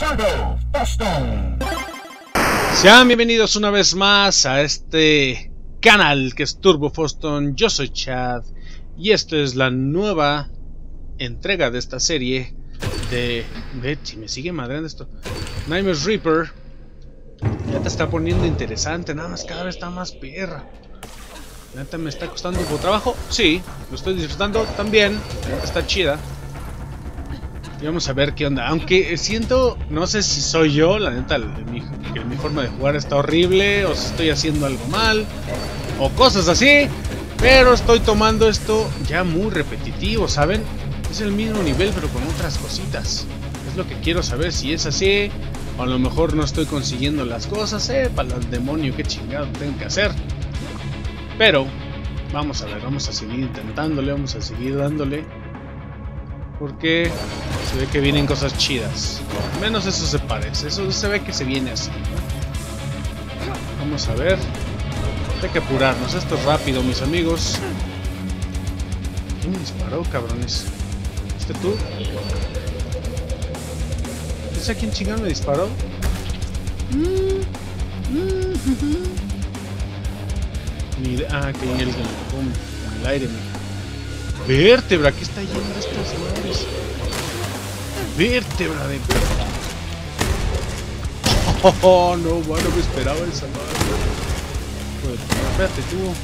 Turbo Boston. Sean bienvenidos una vez más a este canal que es Turbo Foston. Yo soy Chad y esto es la nueva entrega de esta serie de... Ve, si me sigue madreando esto. Nightmares Reaper. Ya te está poniendo interesante, nada más cada vez está más perra. Neta me está costando un poco trabajo. Sí, lo estoy disfrutando también. Neta está chida. Y vamos a ver qué onda. Aunque siento, no sé si soy yo, la neta, mi, forma de jugar está horrible, o si estoy haciendo algo mal, o cosas así. Pero estoy tomando esto ya muy repetitivo, ¿saben? Es el mismo nivel, pero con otras cositas. Es lo que quiero saber si es así, o a lo mejor no estoy consiguiendo las cosas, eh, para el demonio, qué chingado tengo que hacer. Pero, vamos a ver, vamos a seguir intentándole, vamos a seguir dándole. Porque se ve que vienen cosas chidas. Menos eso se parece, eso se ve que se viene así. Vamos a ver. Hay que apurarnos, esto es rápido, mis amigos. ¿Quién me disparó, cabrones? ¿Este tú? ¿No sé quién chingado me disparó? Ni. Ah, que alguien pum, en el aire, mija. Vértebra, ¿qué está yendo estas madres? Vértebra de Oh, no, bueno, me esperaba madre. Pues, espérate tú.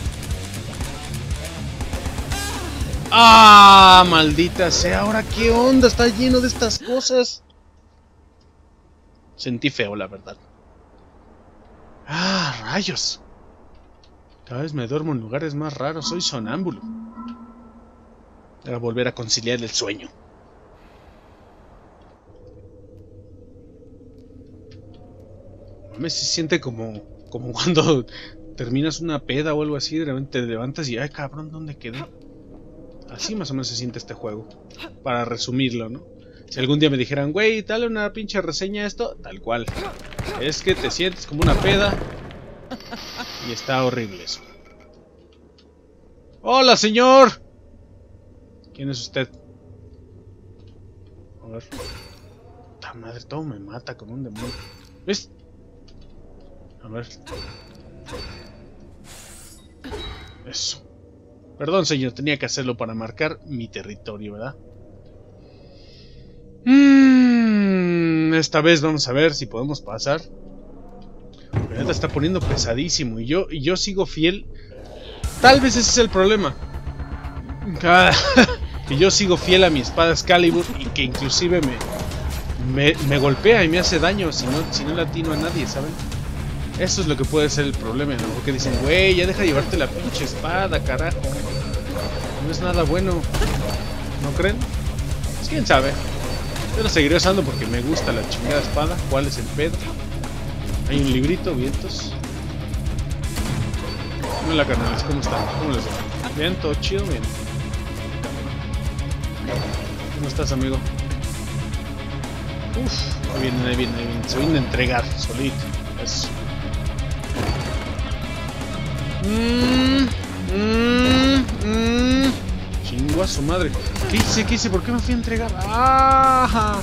¡Ah! Maldita sea, ahora qué onda, está lleno de estas cosas. Sentí feo, la verdad. ¡Ah, rayos! Cada vez me duermo en lugares más raros, soy sonámbulo. Para volver a conciliar el sueño. Me se siente como, como cuando terminas una peda o algo así, de repente te levantas y ay cabrón, ¿dónde quedé? Así más o menos se siente este juego. Para resumirlo, ¿no? Si algún día me dijeran, güey, dale una pinche reseña a esto, tal cual. Es que te sientes como una peda. Y está horrible eso. ¡Hola, señor! ¿Quién es usted? A ver. Puta madre, todo me mata como un demonio. ¿Ves? A ver. Eso. Perdón, señor, tenía que hacerlo para marcar mi territorio, ¿verdad? Mm, esta vez vamos a ver si podemos pasar. La neta está poniendo pesadísimo y yo, y yo sigo fiel. Tal vez ese es el problema. que yo sigo fiel a mi espada Excalibur y que inclusive me, me, golpea y me hace daño si no, si no a nadie, ¿saben? Eso es lo que puede ser el problema, ¿no? Porque dicen, güey, ya deja de llevarte la pinche espada, carajo. No es nada bueno. ¿No creen? Pues quién sabe. Yo la seguiré usando porque me gusta la chingada espada. ¿Cuál es el pedo? Hay un librito, vientos. Hola carnales, ¿cómo están? ¿Cómo les va? Bien, todo chido, bien. ¿Cómo estás, amigo? Uf, ahí vienen, ahí vienen, ahí vienen. Se vienen a entregar, solito. Eso. Mmm, mmm, mmm. Chingo a su madre. ¿Qué hice? ¿Qué hice? ¿Por qué me fui a entregar? ¡Ah!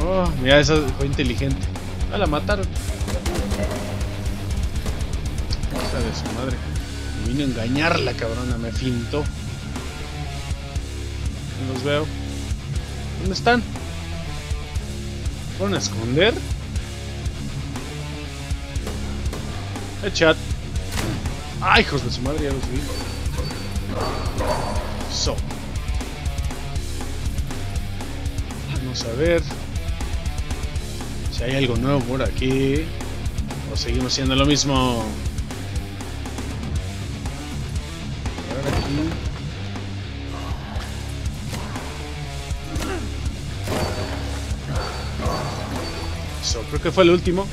Oh, mira, eso fue inteligente. Ah, la mataron. Hija de su madre. Me vino a engañar la cabrona, me fintó. No los veo. ¿Dónde están? ¿Fueron a esconder? Eh, chat. ¡Ay, hijos de su madre! Ya los vi. So. Vamos a ver si hay algo nuevo por aquí. O seguimos siendo lo mismo. A ver aquí. So, creo que fue el último.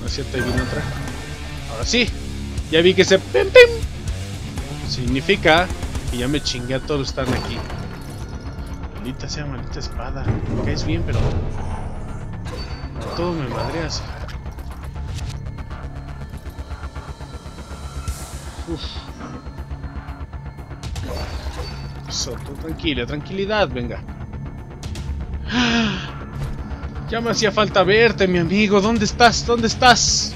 No es cierto, ahí viene otra. Ahora sí. Ya vi que se... ¡Pim, pim! Significa que ya me chingué a todos están aquí. Maldita sea, maldita espada. Me caes bien, pero... Todo me madreas. Uf. Soto, tranquila, tranquilidad, venga. Ya me hacía falta verte, mi amigo. ¿Dónde estás? ¿Dónde estás?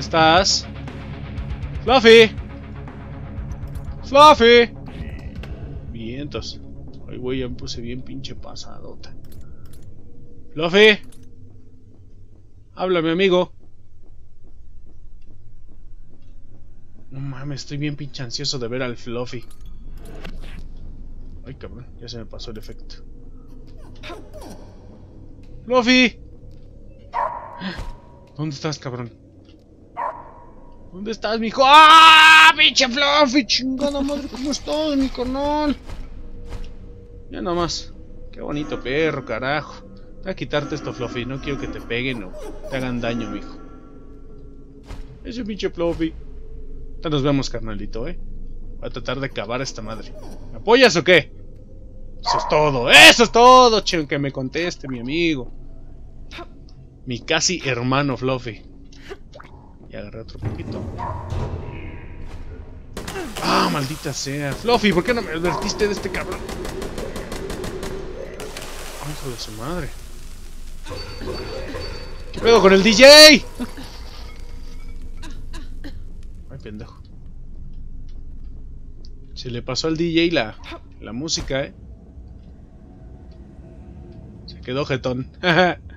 ¿Dónde estás? Fluffy. Fluffy. Vientos. Ay, güey, ya me puse bien pinche pasadota. Fluffy. Habla, mi amigo. No mames, estoy bien pinche ansioso de ver al Fluffy. Ay, cabrón, ya se me pasó el efecto. ¡Fluffy! ¿Dónde estás, cabrón? ¿Dónde estás, mijo? ¡Ah! ¡Pinche Fluffy! ¡Chingada madre! ¿Cómo estás, mi canal? Ya nomás. Qué bonito perro, carajo. Voy a quitarte esto, Fluffy. No quiero que te peguen o te hagan daño, mijo. Ese pinche Fluffy. Ya nos vemos, carnalito, ¿eh? Voy a tratar de acabar a esta madre. ¿Me apoyas o qué? Eso es todo. Eso es todo, che, que me conteste, mi amigo. Mi casi hermano Fluffy. Y agarré otro poquito. Ah, maldita sea. Fluffy, ¿por qué no me advertiste de este cabrón? Hijo de su madre. ¿Qué pedo con el DJ? Ay, pendejo. Se le pasó al DJ la, la música, eh. Se quedó jetón.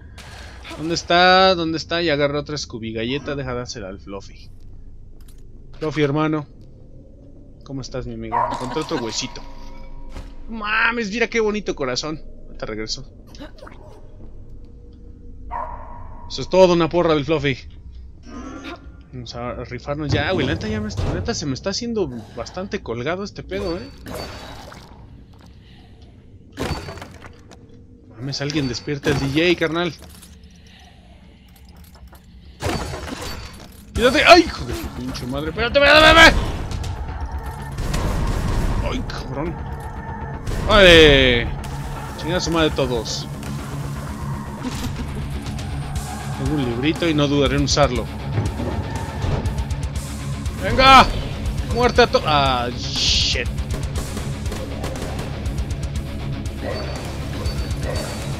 ¿Dónde está? ¿Dónde está? Y agarró otra Scooby galleta. Deja dársela al Fluffy. Fluffy, hermano. ¿Cómo estás, mi amigo? Encontré otro huesito. Mames, mira qué bonito corazón. Te regreso. Eso es todo, una porra del Fluffy. Vamos a rifarnos ya, güey. La neta, ya me, la neta se me está haciendo bastante colgado este pedo, eh. Mames, alguien despierta el DJ, carnal. ¡Ay, hijo de su pinche madre! ¡Espérate, espérate, espérate! ¡Ay, cabrón! ¡Vale! Chingada suma de todos. Tengo un librito y no dudaré en usarlo. ¡Venga! ¡Muerte a todos! ¡Ah, shit!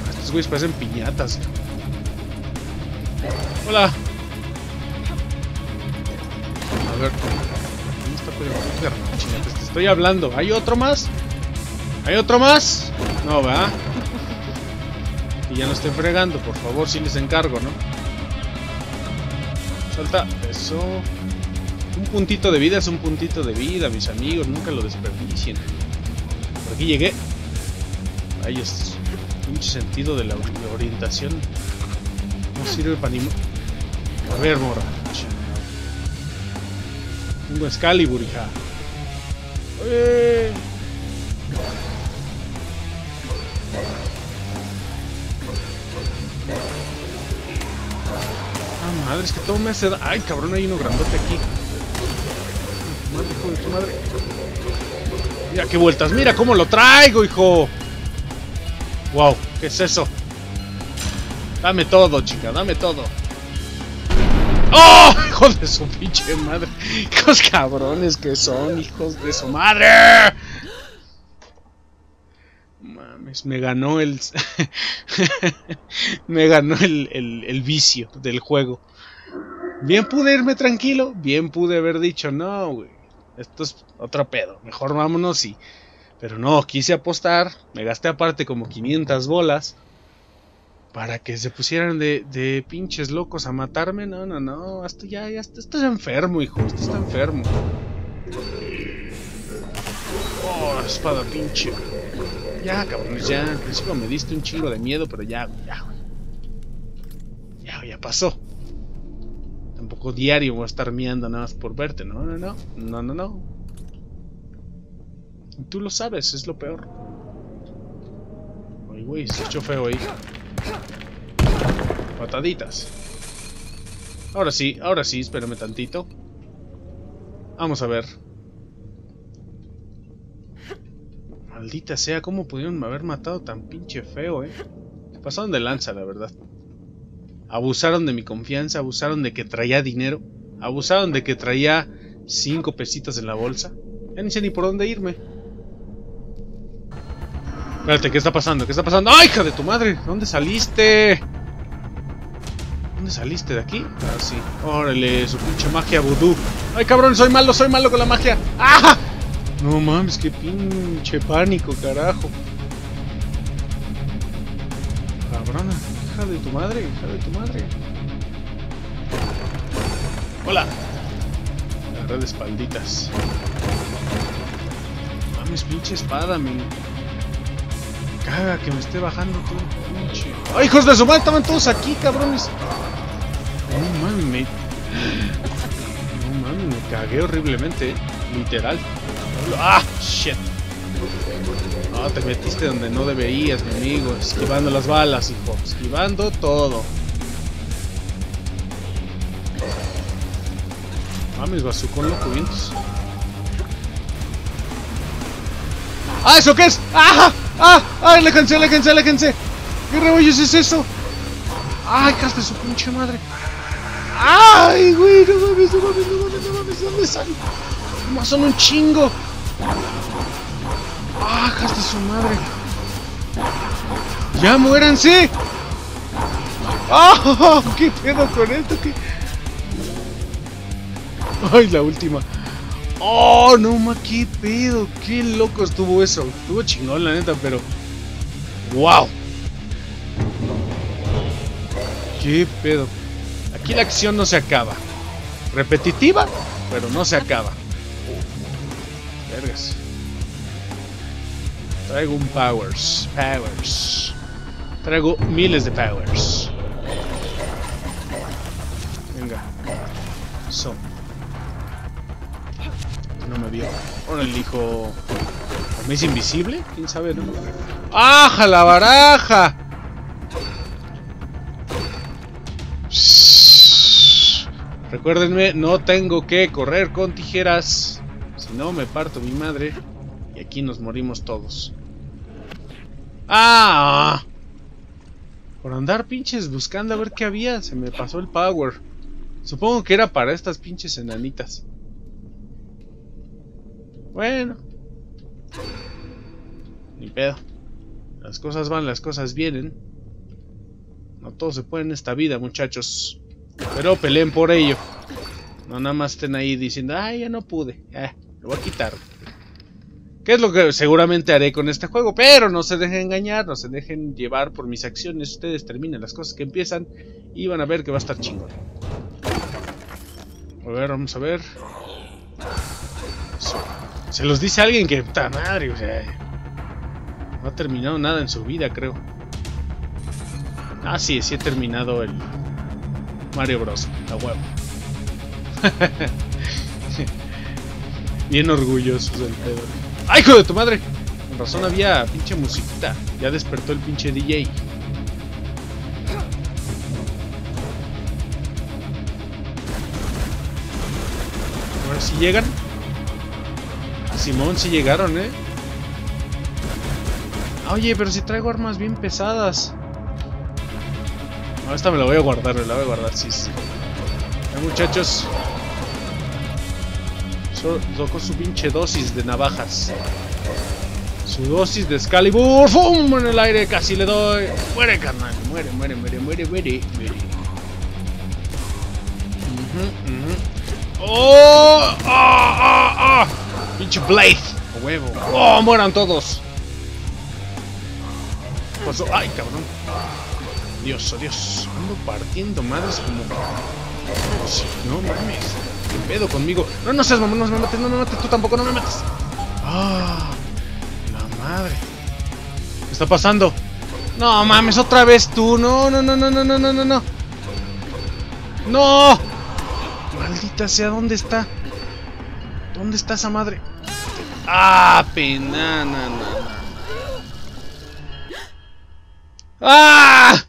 Estos güeyes parecen piñatas. ¡Hola! A ver. Chingatas, te estoy hablando. ¿Hay otro más? ¿Hay otro más? No, ¿verdad? Y ya no estén fregando, por favor, si les encargo, ¿no? Salta, eso. Un puntito de vida es un puntito de vida, mis amigos, nunca lo desperdicien. Por aquí llegué. Ahí es. Pinche sentido de la orientación. No sirve para ni. A ver, morra. Tengo Excalibur, hija. ¡Eh! Ah, madre, es que todo me hace... Ay, cabrón, hay uno grandote aquí. Madre, hijo de tu madre. Mira qué vueltas, mira cómo lo traigo, hijo. Wow, ¿qué es eso? Dame todo, chica, dame todo. ¡Oh! Hijo de su pinche madre. Hijos cabrones que son, hijos de su madre. Mames, me ganó el. me ganó el, el, el, vicio del juego. Bien pude irme tranquilo, bien pude haber dicho, no, güey. Esto es otro pedo. Mejor vámonos y. Pero no, quise apostar. Me gasté aparte como 500 bolas para que se pusieran de, de, pinches locos a matarme. No, no, no. Esto ya, ya esto, esto es enfermo, hijo. Esto está enfermo. Oh, espada pinche. Ya, cabrones, ya. Al principio me diste un chingo de miedo, pero ya, ya, Ya, ya pasó. Tampoco diario voy a estar miando nada más por verte. No, no, no. No, no, no. Tú lo sabes, es lo peor. Ay, güey, se echó feo ahí. Pataditas. Ahora sí, ahora sí, espérame tantito. Vamos a ver. Maldita sea, ¿cómo pudieron haber matado tan pinche feo, eh? Pasaron de lanza, la verdad. Abusaron de mi confianza, abusaron de que traía dinero, abusaron de que traía cinco pesitos en la bolsa. Ya ni sé ni por dónde irme. Espérate, ¿qué está pasando? ¿Qué está pasando? ¡Ay, hija de tu madre! ¿Dónde saliste? ¿Dónde saliste? ¿De aquí? Ah, sí. Órale, su pinche magia vudú. ¡Ay, cabrón! Soy malo, soy malo con la magia. ¡Ah! No mames, qué pinche pánico, carajo. Cabrona, hija de tu madre, hija de tu madre. Hola. Agarré de espalditas. Mames, pinche espada, me caga que me esté bajando todo pinche. ¡Ay, hijos de su madre! Estaban todos aquí, cabrones. No mames, me. No mames, me cagué horriblemente, eh. literal. ¡Ah! ¡Shit! No, te metiste donde no deberías, mi amigo. Esquivando las balas, hijo. Esquivando todo. Mames, bazucón loco vientos. ¡Ah, eso qué es! ¡Ah! ¡Ah! ¡Ah! ¡Aléjense, aléjense, aléjense! ¿Qué rebollos es eso? ¡Ay, caste su pinche madre! ¡Ay, güey! No mames, no mames, no mames, no mames, ¿dónde salen? No, son un chingo. ¡Ah, caste su madre! ¡Ya muéranse! ¡Ah! ¿Qué pedo con esto? ¿Qué? ¡Ay, la última! ¡Oh, no ma! ¡Qué pedo! ¡Qué loco estuvo eso! Estuvo chingón, la neta, pero... ¡Wow! ¡Qué pedo! Aquí la acción no se acaba. Repetitiva, pero no se acaba. Vergas. Traigo un powers. Powers. Traigo miles de powers. Venga. So. Vio. Ahora el hijo. ¿Me es invisible? ¿Quién sabe? No? ¡Aja la baraja! Recuérdenme, no tengo que correr con tijeras. Si no, me parto mi madre. Y aquí nos morimos todos. ¡Ah! Por andar pinches buscando a ver qué había, se me pasó el power. Supongo que era para estas pinches enanitas. Bueno. Ni pedo. Las cosas van, las cosas vienen. No todo se puede en esta vida, muchachos. Pero peleen por ello. No nada más estén ahí diciendo, ay, ya no pude. Eh, lo voy a quitar. ¿Qué es lo que seguramente haré con este juego? Pero no se dejen engañar, no se dejen llevar por mis acciones. Ustedes terminen las cosas que empiezan y van a ver que va a estar chingón. A ver, vamos a ver. Se los dice alguien que, puta madre, o sea, no ha terminado nada en su vida, creo. Ah, sí, sí he terminado el Mario Bros. A huevo. Bien orgullosos del pedo. ¡Ay, hijo de tu madre! Con razón había pinche musiquita. Ya despertó el pinche DJ. A ver si llegan. Simón si llegaron, eh. Oye, pero si traigo armas bien pesadas. No, esta me la voy a guardar, me la voy a guardar, sí, sí. Eh, muchachos. Tocó su pinche dosis de navajas. Su dosis de Excalibur. ¡Fum! En el aire casi le doy. Muere, carnal. Muere, muere, muere, muere, muere, muere. Uh -huh, uh -huh. ¡Oh! ¡Ah, ah, ah! ¡Pinche Blade! ¡Huevo! ¡Oh, mueran todos! Pasó. ¡Ay, cabrón! Dios, oh Ando partiendo madres como. No mames. ¿Qué pedo conmigo? No, no seas mamón, no me mates, no me mates, tú tampoco, no me mates. ¡Ah! la madre. ¿Qué está pasando? No mames, otra vez tú. No, no, no, no, no, no, no, no. ¡No! Maldita sea, ¿dónde está? ¿Dónde está esa madre? Ah, penana, ¡Ah!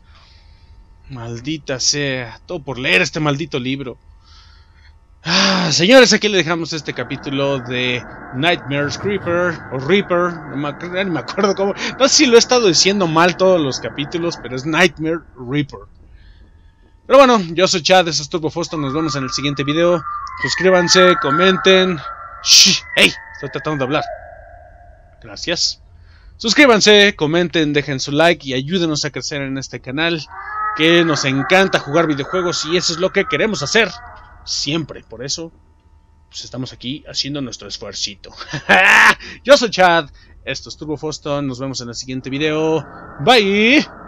Maldita sea, todo por leer este maldito libro. Ah, señores, aquí le dejamos este capítulo de Nightmares Creeper o Reaper. No me, me acuerdo cómo. No sé si lo he estado diciendo mal todos los capítulos, pero es Nightmare Reaper. Pero bueno, yo soy Chad, eso es Turbo Fosto. Nos vemos en el siguiente video. Suscríbanse, comenten. ¡Shh! ¡Hey! Estoy tratando de hablar. Gracias. Suscríbanse, comenten, dejen su like y ayúdenos a crecer en este canal. Que nos encanta jugar videojuegos y eso es lo que queremos hacer. Siempre. Por eso, pues estamos aquí haciendo nuestro esfuercito. Yo soy Chad. Esto es Turbo Foston. Nos vemos en el siguiente video. Bye.